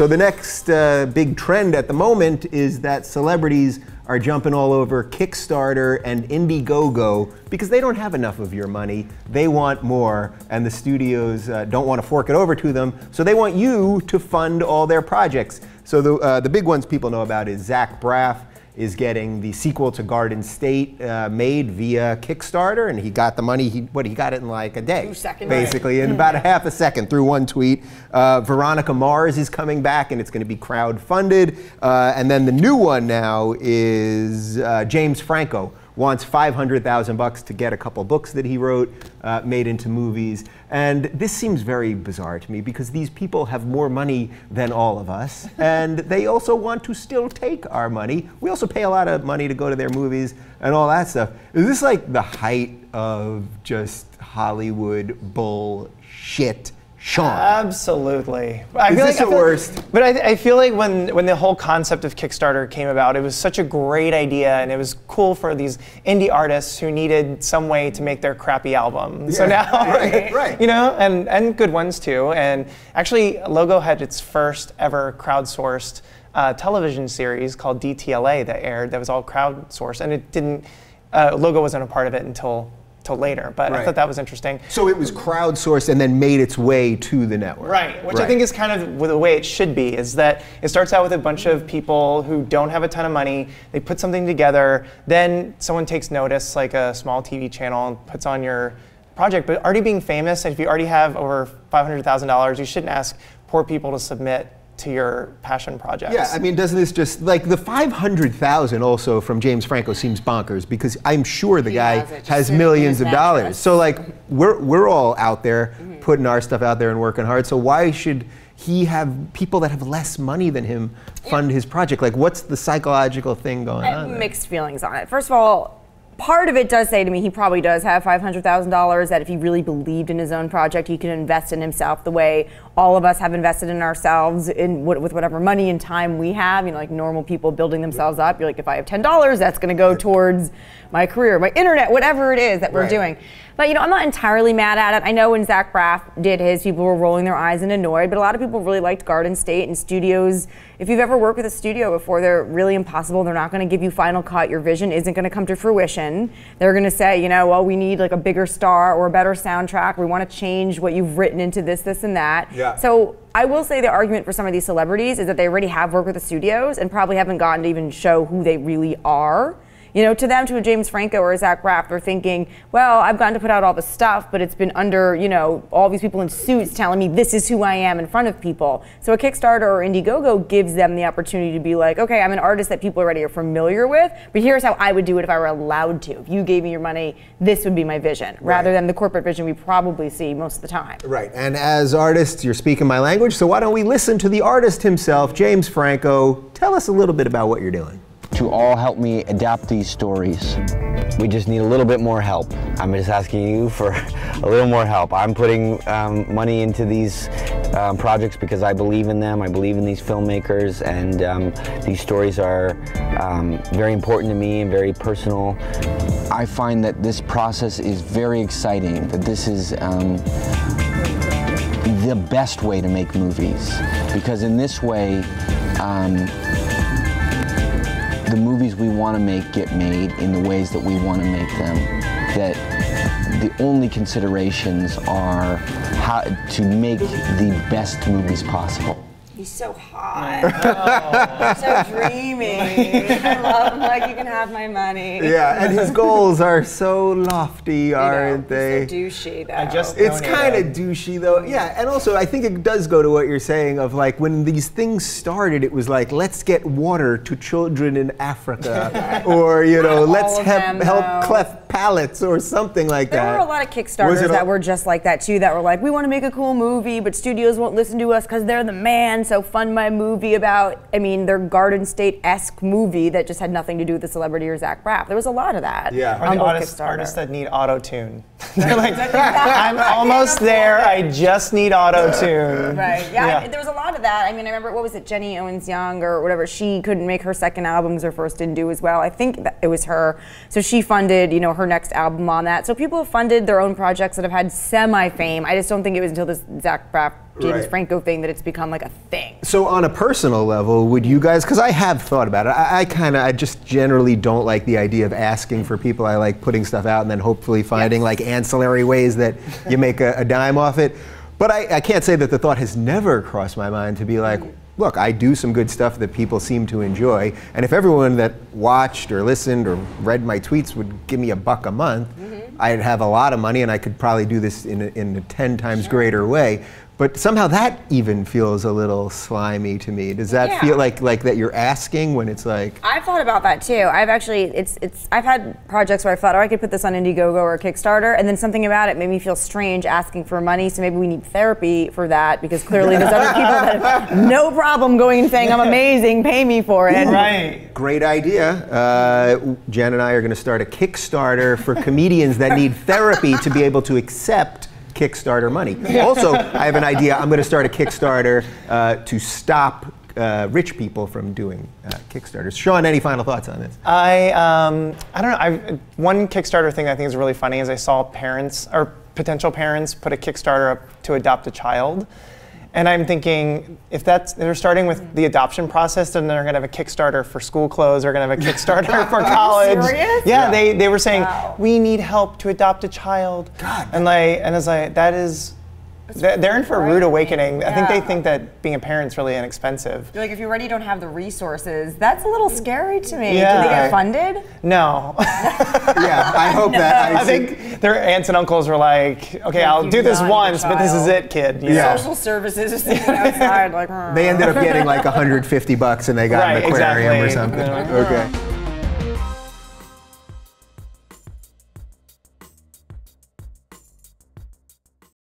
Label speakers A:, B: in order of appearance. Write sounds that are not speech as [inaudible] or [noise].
A: So the next uh, big trend at the moment is that celebrities are jumping all over Kickstarter and Indiegogo because they don't have enough of your money. They want more, and the studios uh, don't want to fork it over to them. So they want you to fund all their projects. So the, uh, the big ones people know about is Zach Braff is getting the sequel to Garden State uh, made via Kickstarter, and he got the money. He what he got it in like a day,
B: Two seconds.
A: basically, in about a half a second through one tweet. Uh, Veronica Mars is coming back, and it's going to be crowd-funded. Uh, and then the new one now is uh, James Franco wants 500,000 bucks to get a couple books that he wrote uh, made into movies. And this seems very bizarre to me because these people have more money than all of us, [laughs] and they also want to still take our money. We also pay a lot of money to go to their movies and all that stuff. Is this like the height of just Hollywood bullshit? Shawn.
C: Absolutely. I
A: Is
C: feel
A: this
C: like,
A: the worst?
C: But I, I feel like when, when the whole concept of Kickstarter came about, it was such a great idea, and it was cool for these indie artists who needed some way to make their crappy album. So now, [laughs]
A: Right, [laughs] right.
C: you know, and, and good ones too. And actually, Logo had its first ever crowdsourced uh, television series called DTLA that aired that was all crowdsourced, and it didn't. Uh, Logo wasn't a part of it until till later, but I thought that was interesting.
A: So it was crowdsourced and then made its way to the network.
C: Right, which I think is kind of the way it should be. Is that it starts out with a bunch of people who don't have a ton of money. They put something together. Then someone takes notice, like a small TV channel, and puts on your project. But already being famous, if you already have over five hundred thousand dollars, you shouldn't ask poor people to submit to your passion projects.
A: Yeah, I mean, doesn't this just like the five hundred thousand also from James Franco seems bonkers because I'm sure the
B: He
A: guy
B: has
A: has millions of dollars. So like we're we're all out there
B: Mm-hmm.
A: putting our stuff out there and working hard. So why should he have people that have less money than him fund his project? Like, what's the psychological thing going
B: I
A: on? there?
B: mixed feelings on it. First of all, part of it does say to me he probably does have $500,000 that if he really believed in his own project, he could invest in himself the way all of us have invested in ourselves in what, with whatever money and time we have. You know, like normal people building themselves up. You're like, if I have $10, that's going to go towards my career, my internet, whatever it is that we're
A: Right.
B: doing. But you know, I'm not entirely mad at it. I know when Zach Braff did his, people were rolling their eyes and annoyed, but a lot of people really liked Garden State and studios. If you've ever worked with a studio before, they're really impossible. They're not going to give you final cut. Your vision isn't going to come to fruition. They're going to say, you know, well, we need like a bigger star or a better soundtrack. We want to change what you've written into this, this, and that.
A: Yeah.
B: So I will say the argument for some of these celebrities is that they already have worked with the studios and probably haven't gotten to even show who they really are. You know, to them, to a James Franco or a Zach Braff, they're thinking, well, I've gotten to put out all the stuff, but it's been under, you know, all these people in suits telling me this is who I am in front of people. So a Kickstarter or Indiegogo gives them the opportunity to be like, okay, I'm an artist that people already are familiar with, but here's how I would do it if I were allowed to. If you gave me your money, this would be my vision, rather than the corporate vision we probably see most of the time.
A: Right, and as artists, you're speaking my language, so why don't we listen to the artist himself, James Franco? Tell us a little bit about what you're doing.
D: To all help me adapt these stories. We just need a little bit more help. I'm just asking you for [laughs] a little more help. I'm putting um, money into these um, projects because I believe in them. I believe in these filmmakers, and um, these stories are um, very important to me and very personal.
E: I find that this process is very exciting, that this is um, the best way to make movies. Because in this way, um, the movies we want to make get made in the ways that we want to make them. That the only considerations are how to make the best movies possible.
B: He's so hot. so oh. dreamy. [laughs] I love him. Like, you can have my money.
A: Yeah, and his goals are so lofty, aren't they?
B: He's so douchey, though.
C: I just
A: It's kind of douchey though. Yeah, and also I think it does go to what you're saying of like when these things started, it was like let's get water to children in Africa, [laughs] or you know,
B: Not
A: let's help
B: them,
A: help cleft palates or something like
B: There
A: that.
B: There were a lot of
A: Was
B: Kickstarters
A: it a-
B: that were just like that too. That were like, we want to make a cool movie, but studios won't listen to us because they're the man. So fund my movie about, I mean, their Garden State esque movie that just had nothing to do with the celebrity or Zach Braff. There was a lot of that.
A: Yeah.
C: Or
B: on
C: the
B: both
C: artists, artists that need auto tune. [laughs] [laughs] They're like, I'm almost there. I just need auto tune. [laughs]
B: Right. Yeah, I- there was a lot of that. I mean, I remember what was it, Jenny Owens Young or whatever. She couldn't make her second album 'cause her first didn't do as well. I think that it was her. So she funded, you know, her her next album on that. So people have funded their own projects that have had semi-fame. I just don't think it was until this Zach Braff, James
A: Right.
B: Franco thing that it's become like a thing.
A: So on a personal level, would you guys? Because I have thought about it. I, I kind of, I just generally don't like the idea of asking for people. I like putting stuff out and then hopefully finding like ancillary ways that you make a, a dime off it. But I, I can't say that the thought has never crossed my mind to be like, look, I do some good stuff that people seem to enjoy, and if everyone that watched or listened or read my tweets would give me a buck a month, mm-hmm. I'd have a lot of money and I could probably do this in a, in a 10 times greater way. But somehow that even feels a little slimy to me. Does that
B: Yeah.
A: feel like like that you're asking when it's like
B: I've thought about that too. I've actually, it's, it's, I've had projects where I thought, oh, I could put this on Indiegogo or Kickstarter, and then something about it made me feel strange asking for money. So maybe we need therapy for that because clearly there's other people that have [laughs] no problem going and saying, I'm amazing, pay me for it.
C: Right.
A: great idea? Uh, Jenn and I are going to start a Kickstarter for comedians that need therapy to be able to accept Kickstarter money. [laughs] Also, I have an idea. I'm going to start a Kickstarter uh, to stop uh, rich people from doing uh, Kickstarters. Shawn, any final thoughts on this?
C: I um, I don't know. I've, one Kickstarter thing I think is really funny is I saw parents or potential parents put a Kickstarter up to adopt a child, and I'm thinking if that's they're starting with the adoption process, then they're gonna have a Kickstarter for school clothes. They're gonna have a Kickstarter [laughs] for college.
B: serious?
C: Yeah, they they were saying
B: Wow.
C: we need help to adopt a child. God. And like and as I that is. They're they're in for a rude
B: frightening.
C: awakening. I think they think that being a parent's really inexpensive.
B: You're like, if you already don't have the resources, that's a little scary to me.
C: Yeah.
B: Do they get funded?
C: No. [laughs]
A: yeah, I hope that. [laughs]
C: I think their aunts and uncles were like, okay, I'll do this
B: not need a
C: once, but this is it, kid. you
A: Yeah.
C: know?
B: Social services is sitting outside, like, "Hmm."
A: they ended up getting like 150 bucks and they got
C: Right,
A: an aquarium or
C: exactly.
A: something.
C: Yeah.
A: Okay.